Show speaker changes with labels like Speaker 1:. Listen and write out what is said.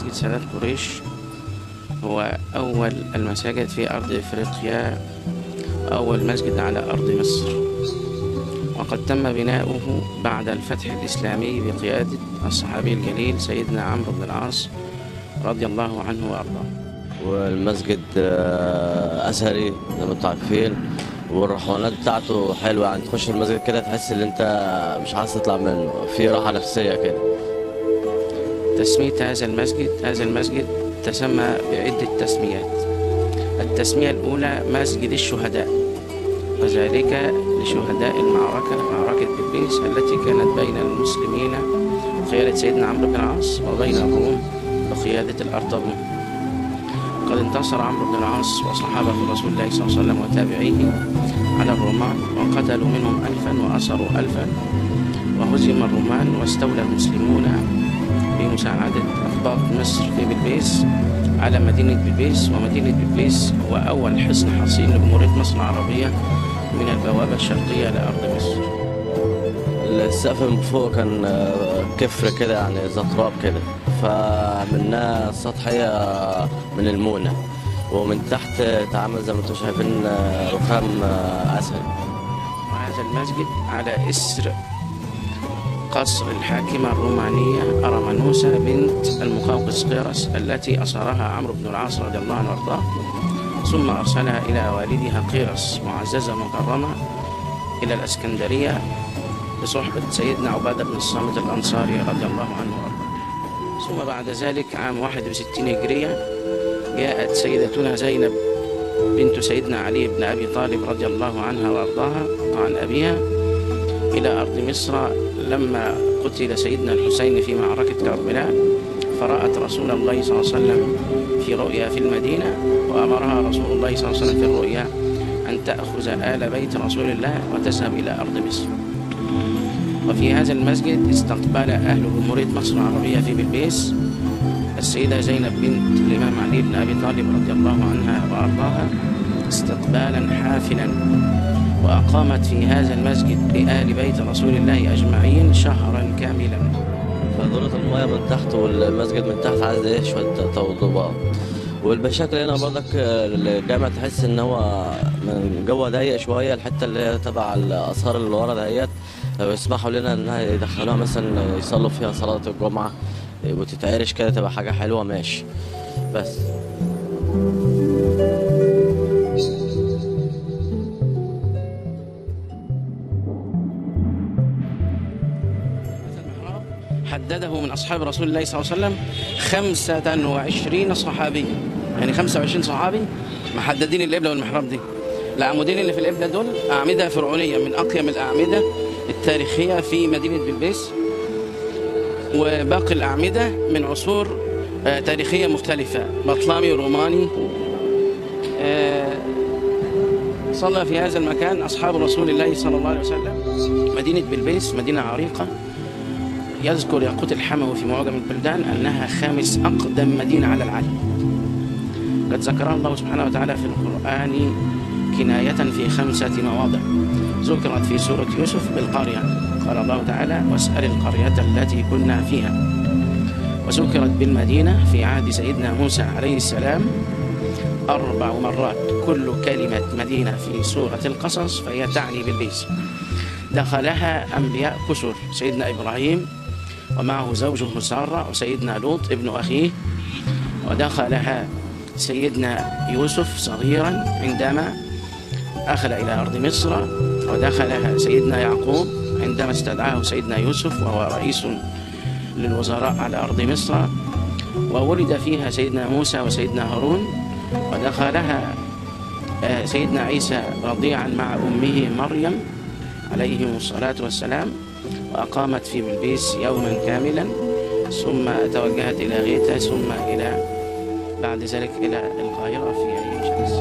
Speaker 1: مسجد سادات قريش هو أول المساجد في أرض إفريقيا أول مسجد على أرض مصر. وقد تم بناؤه بعد الفتح الإسلامي بقيادة الصحابي الجليل سيدنا عمرو بن العاص رضي الله عنه وأرضاه.
Speaker 2: والمسجد آه، أثري زي ما أنتم عارفين والرحوانات بتاعته حلوة. يعني تخش المسجد كده تحس إن أنت مش عايز تطلع منه في راحة نفسية كده.
Speaker 1: تسمية هذا المسجد هذا المسجد تسمى بعدة تسميات. التسمية الأولى مسجد الشهداء وذلك لشهداء المعركة معركة بلبيس التي كانت بين المسلمين بقيادة سيدنا عمرو بن العاص وبين الروم بقيادة الأرطغرل قد انتصر عمرو بن العاص وصحابة رسول الله صلى الله عليه وسلم وتابعيه على الرومان وقتلوا منهم ألفا وأسروا ألفا وهزم الرومان واستولى المسلمون بمساعدة أقباط مصر في بلبيس على مدينة بلبيس ومدينة بلبيس هو أول حصن حصين لجمهورية مصر العربية من البوابة الشرقية لأرض مصر.
Speaker 2: السقف من فوق كان آه، كفر كده يعني زي تراب كده. فعملناه سطحية من المونة ومن تحت اتعمل زي ما أنتم شايفين آه، رخام آه، اسهل
Speaker 1: وهذا المسجد على إسر قصر الحاكمة الرومانية أرمنوسا بنت المقوقس قيرس التي أسرها عمرو بن العاص رضي الله عنه وأرضاه. ثم أرسلها إلى والدها قيرس معززة مكرمة إلى الإسكندرية بصحبة سيدنا عبادة بن الصامت الأنصاري رضي الله عنه وأرضاه. ثم بعد ذلك عام 61 هجرية جاءت سيدتنا زينب بنت سيدنا علي بن أبي طالب رضي الله عنها وأرضاها وعن أبيها إلى أرض مصر لما قتل سيدنا الحسين في معركة كربلاء فرأت رسول الله صلى الله عليه وسلم في رؤيا في المدينة وأمرها رسول الله صلى الله عليه وسلم في الرؤيا أن تأخذ آل بيت رسول الله وتذهب إلى أرض مصر. وفي هذا المسجد استقبل أهل جمهورية مصر العربية في بلبيس السيدة زينب بنت الإمام علي بن أبي طالب رضي الله عنها وأرضاها استقبالا حافلا. وأقامت في هذا المسجد لآل بيت رسول الله أجمعين شهرا كاملا.
Speaker 2: فدورة المياه من تحت والمسجد من تحت عايز إيه شوية توضيبات. والمشاكل هنا برضك آه، الجامع تحس إن هو من جوه ضيق شوية الحتة اللي هي تبع الآثار اللي ورا دهيت. لو يسمحوا لنا إنها يدخلوها مثلا يصلوا فيها صلاة الجمعة وتتعرش كده تبقى حاجة حلوة ماشي. بس.
Speaker 1: حدده من أصحاب رسول الله صلى الله عليه وسلم خمسة وعشرين صحابي يعني خمسة وعشرين صحابي محددين القبلة والمحراب دي. العمودين اللي في القبلة دول أعمدة فرعونية من أقيم الأعمدة التاريخية في مدينة بلبيس. وباقي الأعمدة من عصور آه، تاريخية مختلفة. بطلامي روماني. آه، صلى في هذا المكان أصحاب رسول الله صلى الله عليه وسلم. مدينة بلبيس مدينة عريقة. يذكر ياقوت الحموي في معجم البلدان أنها خامس أقدم مدينة على العالم. قد ذكرها الله سبحانه وتعالى في القرآن كناية في خمسة مواضع. ذكرت في سورة يوسف بالقرية. قال الله تعالى واسأل القرية التي كنا فيها. وذكرت بالمدينة في عهد سيدنا موسى عليه السلام أربع مرات كل كلمة مدينة في سورة القصص فهي تعني بالبيس. دخلها أنبياء كسر سيدنا إبراهيم ومعه زوجه سارة وسيدنا لوط ابن أخيه ودخلها سيدنا يوسف صغيرا عندما أخذ إلى أرض مصر ودخلها سيدنا يعقوب عندما استدعاه سيدنا يوسف وهو رئيس للوزراء على أرض مصر. وولد فيها سيدنا موسى وسيدنا هارون ودخلها آه، سيدنا عيسى رضيعا مع أمه مريم عليهم الصلاة والسلام. وأقامت في بلبيس يوما كاملا ثم توجهت إلى غيتا ثم إلى بعد ذلك إلى القاهرة في عين شمس